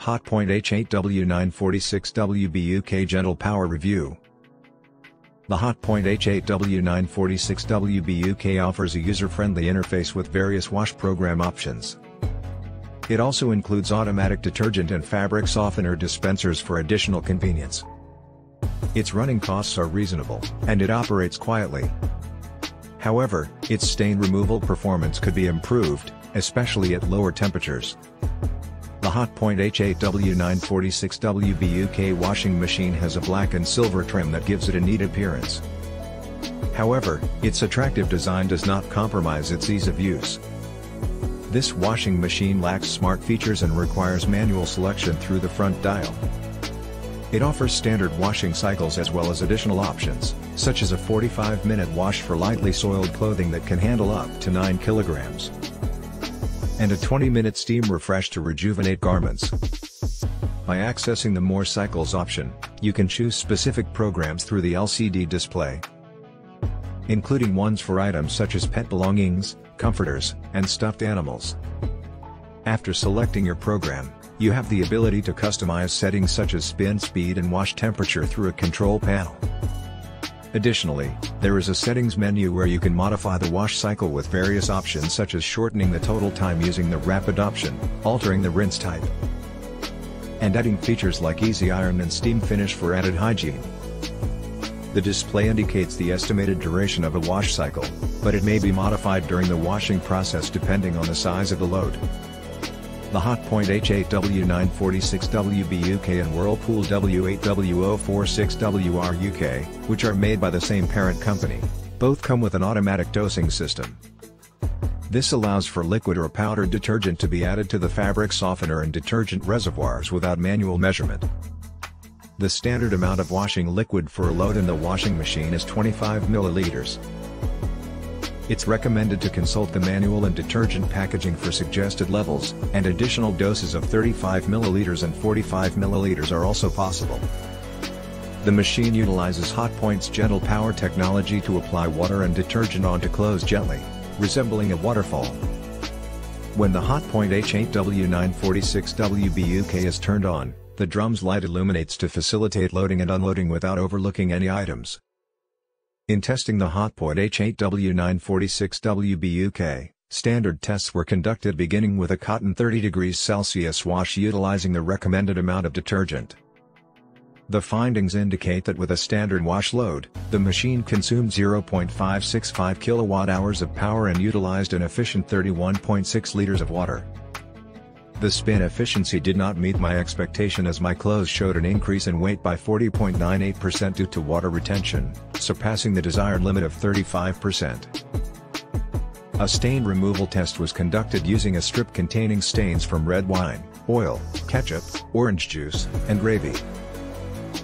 Hotpoint H8W946WB Gentle Power Review The Hotpoint H8W946WB UK offers a user-friendly interface with various wash program options. It also includes automatic detergent and fabric softener dispensers for additional convenience. Its running costs are reasonable, and it operates quietly. However, its stain removal performance could be improved, especially at lower temperatures. The Hotpoint H8W946WB UK washing machine has a black and silver trim that gives it a neat appearance. However, its attractive design does not compromise its ease of use. This washing machine lacks smart features and requires manual selection through the front dial. It offers standard washing cycles as well as additional options, such as a 45-minute wash for lightly soiled clothing that can handle up to 9 kilograms and a 20-minute steam refresh to rejuvenate garments. By accessing the More Cycles option, you can choose specific programs through the LCD display, including ones for items such as pet belongings, comforters, and stuffed animals. After selecting your program, you have the ability to customize settings such as spin speed and wash temperature through a control panel. Additionally, there is a settings menu where you can modify the wash cycle with various options such as shortening the total time using the rapid option, altering the rinse type, and adding features like easy iron and steam finish for added hygiene. The display indicates the estimated duration of a wash cycle, but it may be modified during the washing process depending on the size of the load. The Hotpoint H8W946WBUK and Whirlpool W8W046WR UK, which are made by the same parent company, both come with an automatic dosing system. This allows for liquid or powdered detergent to be added to the fabric softener and detergent reservoirs without manual measurement. The standard amount of washing liquid for a load in the washing machine is 25 milliliters. It's recommended to consult the manual and detergent packaging for suggested levels, and additional doses of 35 ml and 45 ml are also possible. The machine utilizes Hotpoint's gentle power technology to apply water and detergent onto clothes gently, resembling a waterfall. When the Hotpoint H8W946WBUK is turned on, the drum's light illuminates to facilitate loading and unloading without overlooking any items. In testing the Hotpoint H8W946WB UK, standard tests were conducted beginning with a cotton 30 degrees Celsius wash utilizing the recommended amount of detergent. The findings indicate that with a standard wash load, the machine consumed 0.565 kilowatt-hours of power and utilized an efficient 31.6 liters of water. The spin efficiency did not meet my expectation as my clothes showed an increase in weight by 40.98% due to water retention, surpassing the desired limit of 35%. A stain removal test was conducted using a strip containing stains from red wine, oil, ketchup, orange juice, and gravy.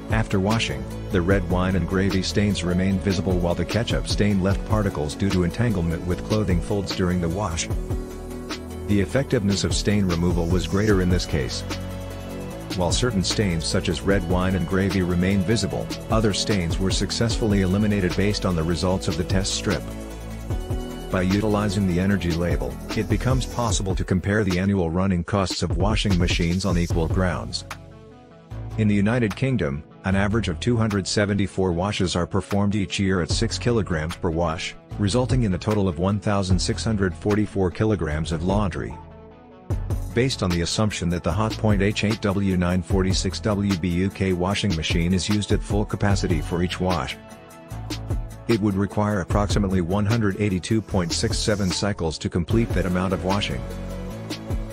After washing, the red wine and gravy stains remained visible while the ketchup stain left particles due to entanglement with clothing folds during the wash. The effectiveness of stain removal was greater in this case. While certain stains such as red wine and gravy remain visible, other stains were successfully eliminated based on the results of the test strip. By utilizing the energy label, it becomes possible to compare the annual running costs of washing machines on equal grounds. In the United Kingdom, an average of 274 washes are performed each year at 6 kg per wash, resulting in a total of 1,644 kilograms of laundry. Based on the assumption that the Hotpoint H8W946WBUK washing machine is used at full capacity for each wash, it would require approximately 182.67 cycles to complete that amount of washing.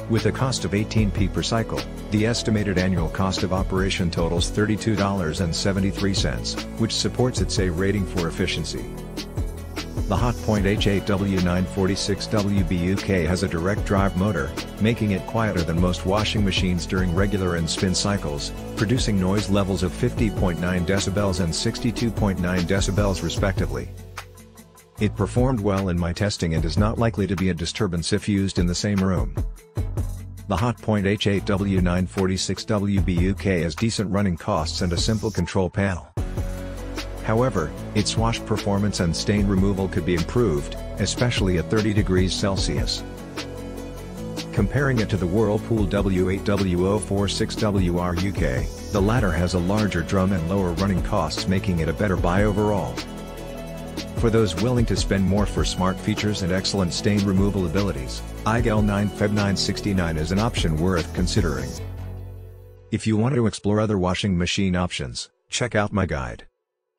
With a cost of 18p per cycle, the estimated annual cost of operation totals $32.73, which supports its A rating for efficiency. The Hotpoint H8W946WBUK has a direct drive motor, making it quieter than most washing machines during regular and spin cycles, producing noise levels of 50.9 dB and 62.9 dB respectively. It performed well in my testing and is not likely to be a disturbance if used in the same room. The Hotpoint H8W946WBUK has decent running costs and a simple control panel. However, its wash performance and stain removal could be improved, especially at 30 degrees Celsius. Comparing it to the Whirlpool W8W046WR UK, the latter has a larger drum and lower running costs making it a better buy overall. For those willing to spend more for smart features and excellent stain removal abilities, IGEL 9 Feb 969 is an option worth considering. If you want to explore other washing machine options, check out my guide.